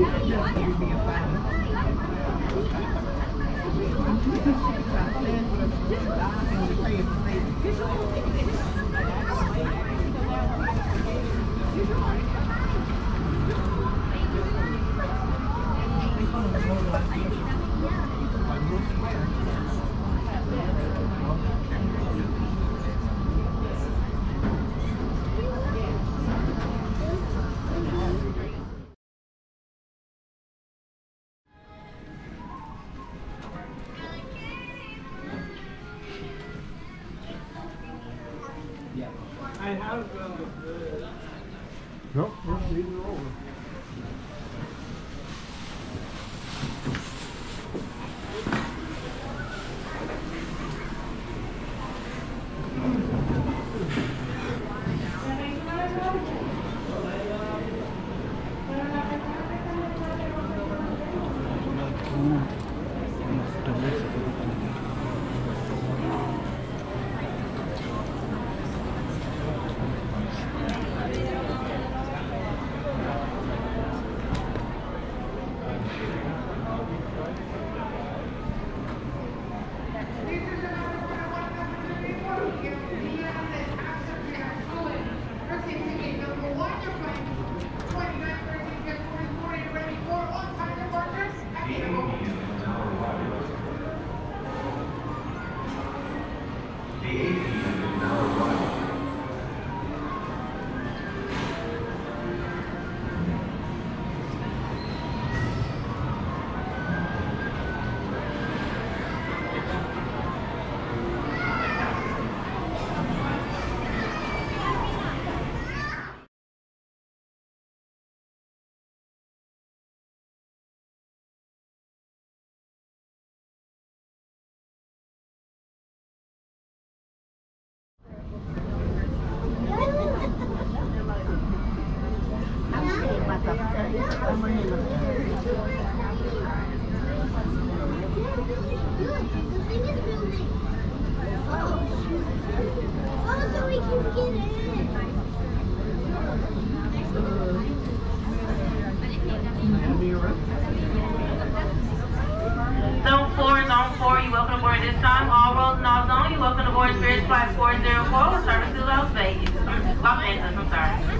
Nope, Bíblia ou não. Spirit Flight 404 with service to Las Vegas. Los Angeles, I'm sorry.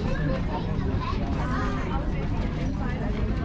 Thank you.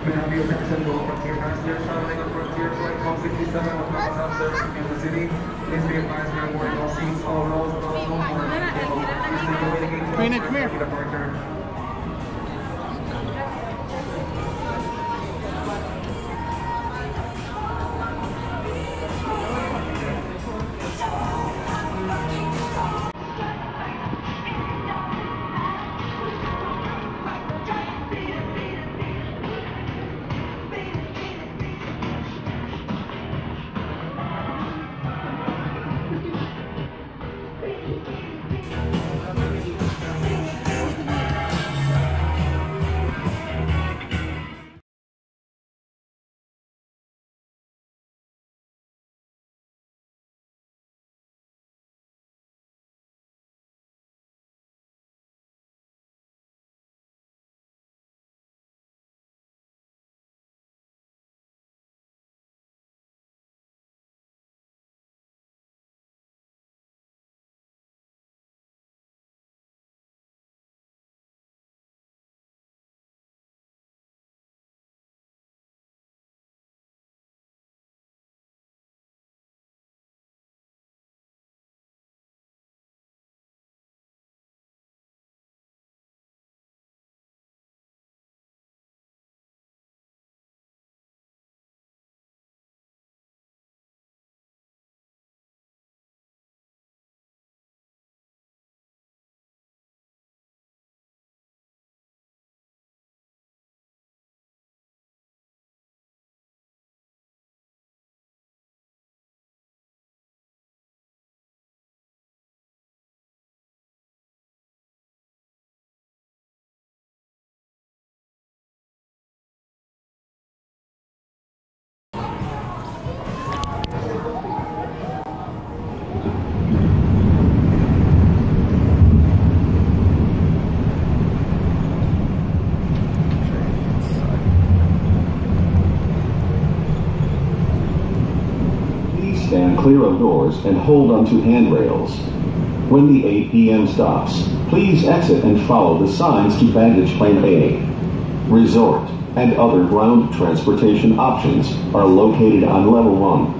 I have your attention to Frontier passengers traveling on Frontier Flight 167 with non-stop service to Kansas City. Please be advised we are boarding all seats, all rows, all board. Please take away the come here. Of doors and hold onto handrails. When the APM stops, please exit and follow the signs to baggage claim A. Resort and other ground transportation options are located on level 1.